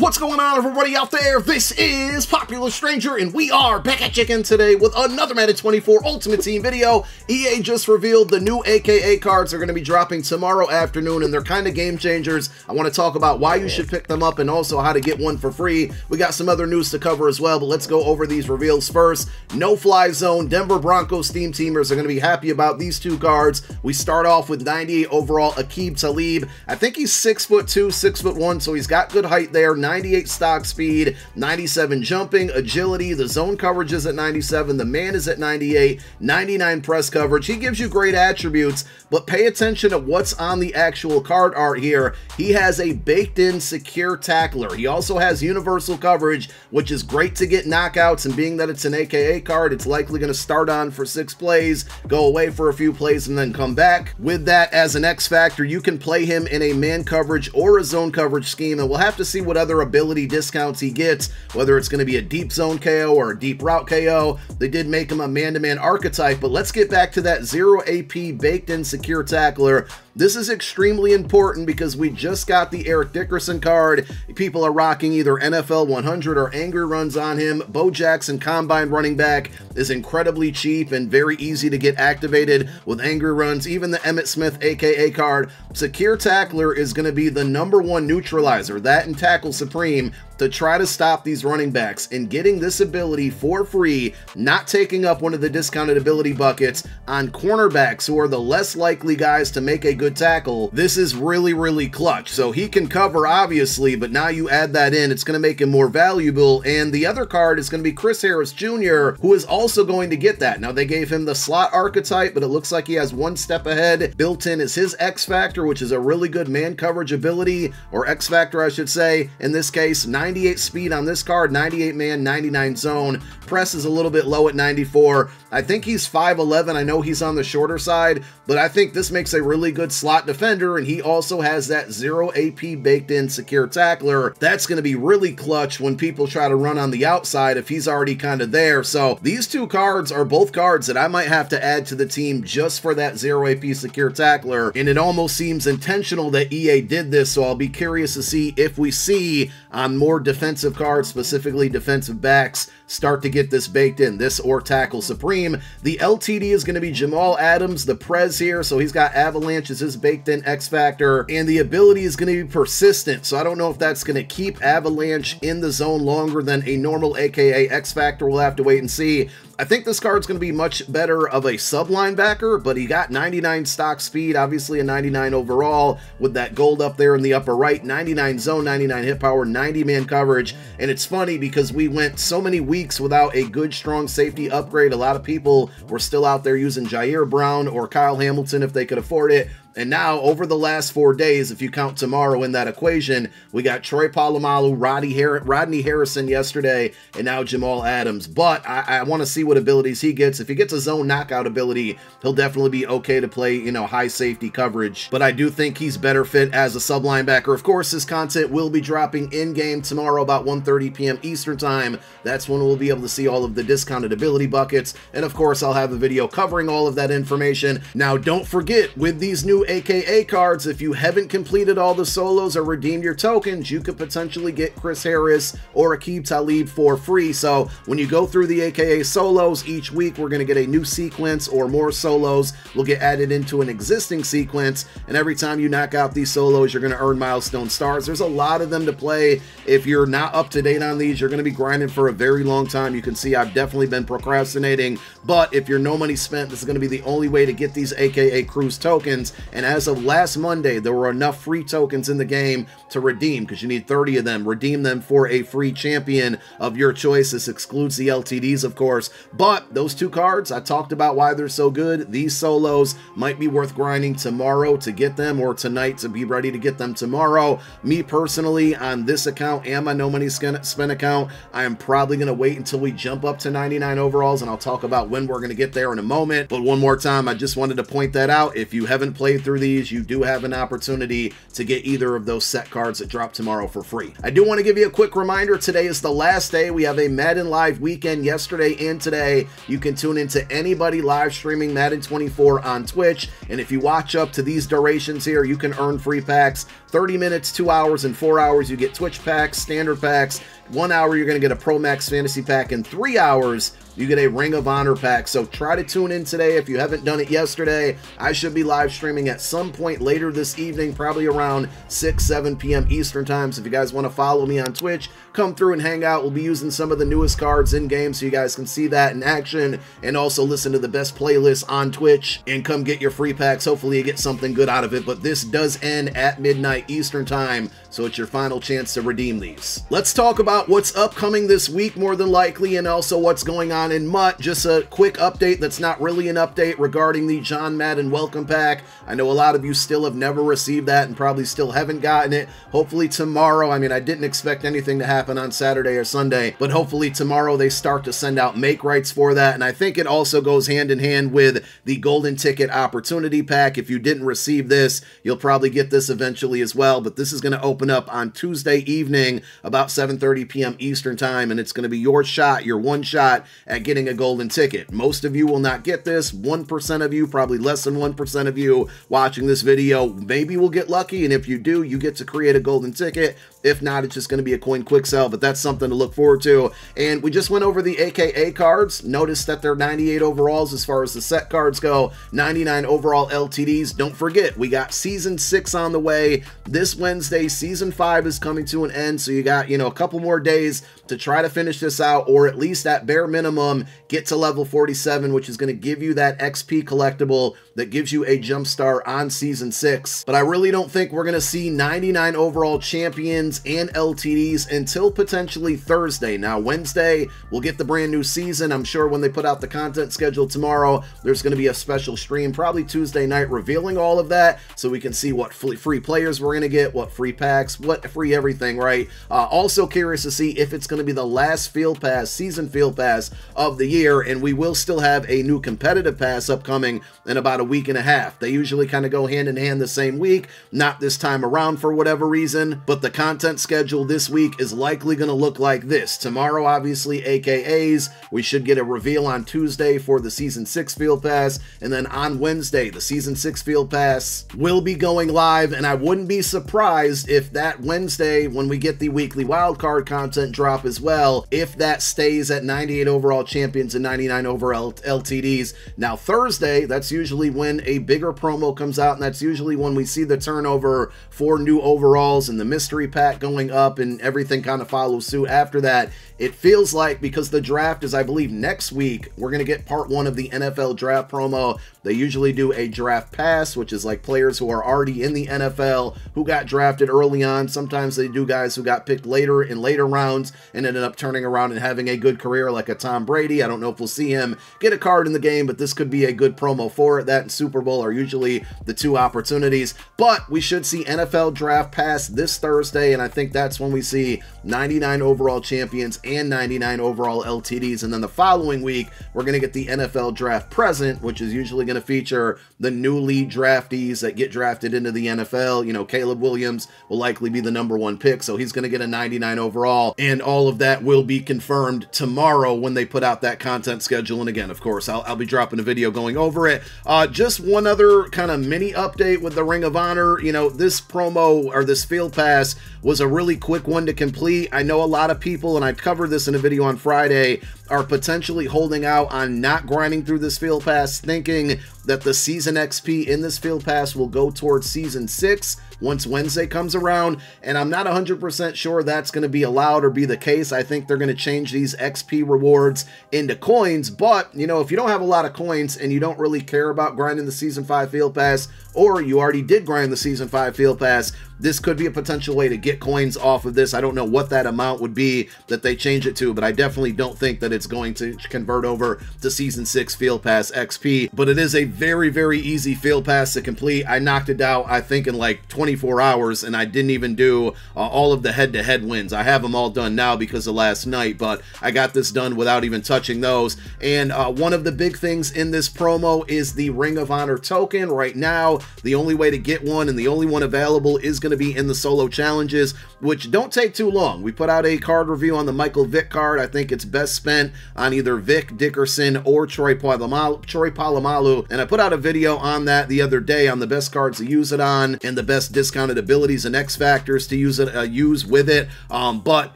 What's going on, everybody out there? This is Popular Stranger, and we are back at Chicken today with another Madden 24 Ultimate Team video. EA just revealed the new AKA cards are going to be dropping tomorrow afternoon, and they're kind of game changers. I want to talk about why you should pick them up and also how to get one for free. We got some other news to cover as well, but let's go over these reveals first. No Fly Zone, Denver Broncos Theme Teamers are going to be happy about these two cards. We start off with 98 overall Aqib Talib. I think he's 6 foot 2, 6 foot 1, so he's got good height there, 98 stock speed, 97 jumping, agility, the zone coverage is at 97, the man is at 98, 99 press coverage. He gives you great attributes, but pay attention to what's on the actual card art here. He has a baked-in secure tackler. He also has universal coverage, which is great to get knockouts, and being that it's an AKA card, it's likely going to start on for six plays, go away for a few plays, and then come back. With that as an X factor, you can play him in a man coverage or a zone coverage scheme, and we'll have to see what other ability discounts he gets, whether it's going to be a deep zone KO or a deep route KO. They did make him a man-to-man -man archetype, but let's get back to that zero AP baked-in secure tackler this is extremely important because we just got the Eric Dickerson card. People are rocking either NFL 100 or Angry Runs on him. Bo Jackson, Combine running back, is incredibly cheap and very easy to get activated with Angry Runs. Even the Emmitt Smith AKA card. Secure Tackler is going to be the number one neutralizer, that and Tackle Supreme, to try to stop these running backs and getting this ability for free, not taking up one of the discounted ability buckets on cornerbacks who are the less likely guys to make a good tackle. This is really, really clutch. So he can cover, obviously, but now you add that in, it's going to make him more valuable. And the other card is going to be Chris Harris Jr., who is also going to get that. Now, they gave him the slot archetype, but it looks like he has one step ahead. Built in is his X Factor, which is a really good man coverage ability, or X Factor, I should say. In this case, 9 98 speed on this card, 98 man, 99 zone. Press is a little bit low at 94. I think he's 5'11". I know he's on the shorter side, but I think this makes a really good slot defender, and he also has that zero AP baked in secure tackler. That's going to be really clutch when people try to run on the outside if he's already kind of there. So these two cards are both cards that I might have to add to the team just for that zero AP secure tackler, and it almost seems intentional that EA did this, so I'll be curious to see if we see on more defensive cards, specifically defensive backs, start to get this baked in, this or Tackle Supreme. The LTD is going to be Jamal Adams, the Prez here, so he's got Avalanche as his baked in X Factor, and the ability is going to be persistent, so I don't know if that's going to keep Avalanche in the zone longer than a normal AKA X Factor. We'll have to wait and see. I think this card's going to be much better of a sub linebacker, but he got 99 stock speed, obviously a 99 overall with that gold up there in the upper right, 99 zone, 99 hit power, 90 man coverage. And it's funny because we went so many weeks without a good, strong safety upgrade. A lot of people were still out there using Jair Brown or Kyle Hamilton if they could afford it. And now, over the last four days, if you count tomorrow in that equation, we got Troy Polamalu, Rodney, Har Rodney Harrison yesterday, and now Jamal Adams. But I, I want to see what abilities he gets. If he gets a zone knockout ability, he'll definitely be okay to play, you know, high safety coverage. But I do think he's better fit as a sub linebacker. Of course, this content will be dropping in-game tomorrow about 1.30 p.m. Eastern Time. That's when we'll be able to see all of the discounted ability buckets. And of course, I'll have a video covering all of that information. Now, don't forget, with these new AKA cards, if you haven't completed all the solos or redeemed your tokens, you could potentially get Chris Harris or Aqib Talib for free. So when you go through the AKA solos each week, we're going to get a new sequence or more solos will get added into an existing sequence. And every time you knock out these solos, you're going to earn milestone stars. There's a lot of them to play. If you're not up to date on these, you're going to be grinding for a very long time. You can see I've definitely been procrastinating. But if you're no money spent, this is going to be the only way to get these AKA Cruise tokens. And as of last Monday, there were enough free tokens in the game to redeem because you need 30 of them. Redeem them for a free champion of your choice. This excludes the LTDs, of course. But those two cards, I talked about why they're so good. These solos might be worth grinding tomorrow to get them or tonight to be ready to get them tomorrow. Me personally, on this account and my no money spend account, I am probably going to wait until we jump up to 99 overalls and I'll talk about when we're going to get there in a moment. But one more time, I just wanted to point that out. If you haven't played through these, you do have an opportunity to get either of those set cards that drop tomorrow for free. I do want to give you a quick reminder, today is the last day. We have a Madden Live weekend yesterday and today. You can tune into anybody live streaming Madden 24 on Twitch, and if you watch up to these durations here, you can earn free packs. 30 minutes, 2 hours, and 4 hours, you get Twitch packs, standard packs. 1 hour, you're going to get a Pro Max Fantasy pack. In 3 hours, you get a Ring of Honor pack. So try to tune in today if you haven't done it yesterday. I should be live streaming at some point later this evening, probably around 6, 7 p.m. Eastern Time. So if you guys want to follow me on Twitch, come through and hang out. We'll be using some of the newest cards in game so you guys can see that in action and also listen to the best playlists on Twitch and come get your free packs. Hopefully you get something good out of it. But this does end at midnight Eastern Time, so it's your final chance to redeem these. Let's talk about what's upcoming this week more than likely and also what's going on in MUT. Just a quick update that's not really an update regarding the John Madden Welcome Pack. I know a lot of you still have never received that and probably still haven't gotten it. Hopefully tomorrow, I mean, I didn't expect anything to happen on Saturday or Sunday, but hopefully tomorrow they start to send out make rights for that. And I think it also goes hand in hand with the Golden Ticket Opportunity Pack. If you didn't receive this, you'll probably get this eventually as well. But this is going to open up on Tuesday evening about 7.30 p.m. Eastern Time, and it's going to be your shot, your one shot at getting a golden ticket. Most of you will not get this. 1% of you, probably less than 1% of you watching this video, maybe will get lucky. And if you do, you get to create a golden ticket. If not, it's just going to be a coin quick sell, but that's something to look forward to. And we just went over the AKA cards. Notice that they're 98 overalls as far as the set cards go, 99 overall LTDs. Don't forget, we got season six on the way. This Wednesday, season five is coming to an end. So you got, you know, a couple more days to try to finish this out, or at least at bare minimum, get to level 47, which is going to give you that XP collectible that gives you a jump start on season six. But I really don't think we're going to see 99 overall champions and LTDs until potentially Thursday. Now, Wednesday, we'll get the brand new season. I'm sure when they put out the content schedule tomorrow, there's going to be a special stream, probably Tuesday night, revealing all of that so we can see what free players we're going to get, what free packs, what free everything, right? Uh, also curious to see if it's going to be the last field pass, season field pass of the year, and we will still have a new competitive pass upcoming in about a week and a half. They usually kind of go hand in hand the same week, not this time around for whatever reason, but the content schedule this week is likely going to look like this. Tomorrow, obviously, AKAs. We should get a reveal on Tuesday for the Season 6 Field Pass, and then on Wednesday, the Season 6 Field Pass will be going live, and I wouldn't be surprised if that Wednesday, when we get the weekly wildcard content drop as well, if that stays at 98 overall champions and 99 overall LTDs. Now, Thursday, that's usually when a bigger promo comes out, and that's usually when we see the turnover for new overalls and the mystery pack going up, and everything kind of follows suit after that. It feels like because the draft is, I believe, next week, we're going to get part one of the NFL draft promo. They usually do a draft pass, which is like players who are already in the NFL who got drafted early on. Sometimes they do guys who got picked later in later rounds and ended up turning around and having a good career, like a Tom Brady. I don't know if we'll see him get a card in the game, but this could be a good promo for it. That and Super Bowl are usually the two opportunities. But we should see NFL draft pass this Thursday, and I think that's when we see 99 overall champions and 99 overall LTDs. And then the following week, we're going to get the NFL draft present, which is usually going to feature the newly draftees that get drafted into the NFL. You know, Caleb Williams will likely be the number one pick, so he's going to get a 99 overall. And all of that will be confirmed tomorrow when they put out that content schedule. And again, of course, I'll, I'll be dropping a video going over it. Uh, just one other kind of mini update with the Ring of Honor. You know, this promo or this field pass was a really quick one to complete. I know a lot of people, and I covered this in a video on Friday, are potentially holding out on not grinding through this field pass, thinking that the season XP in this field pass will go towards season 6 once Wednesday comes around, and I'm not 100% sure that's going to be allowed or be the case. I think they're going to change these XP rewards into coins, but, you know, if you don't have a lot of coins and you don't really care about grinding the Season 5 Field Pass, or you already did grind the Season 5 Field Pass, this could be a potential way to get coins off of this. I don't know what that amount would be that they change it to, but I definitely don't think that it's going to convert over to Season 6 Field Pass XP. But it is a very, very easy Field Pass to complete. I knocked it out, I think, in like 24 hours, and I didn't even do uh, all of the head-to-head -head wins. I have them all done now because of last night, but I got this done without even touching those. And uh, one of the big things in this promo is the Ring of Honor token. Right now, the only way to get one and the only one available is going to be in the solo challenges, which don't take too long. We put out a card review on the Michael Vick card. I think it's best spent on either Vic Dickerson, or Troy Polamalu, Troy Polamalu. And I put out a video on that the other day on the best cards to use it on and the best discounted abilities and X factors to use it uh, use with it. Um, but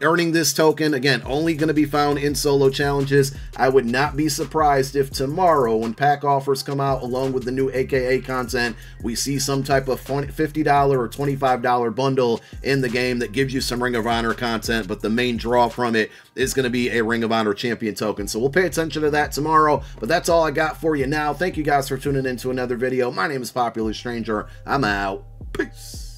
earning this token, again, only going to be found in solo challenges. I would not be surprised if tomorrow, when pack offers come out along with the new AKA content, we see some type of $50 or $25 bundle in the game that gives you some Ring of Honor content, but the main draw from it is going to be a Ring of Honor champion token. So we'll pay attention to that tomorrow, but that's all I got for you now. Thank you guys for tuning in to another video. My name is Popular Stranger. I'm out. Peace.